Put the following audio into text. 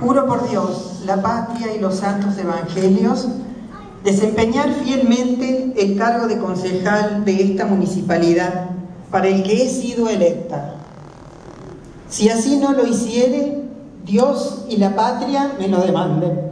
Juro por Dios, la patria y los santos evangelios, desempeñar fielmente el cargo de concejal de esta municipalidad para el que he sido electa. Si así no lo hiciere, Dios y la patria me lo demanden.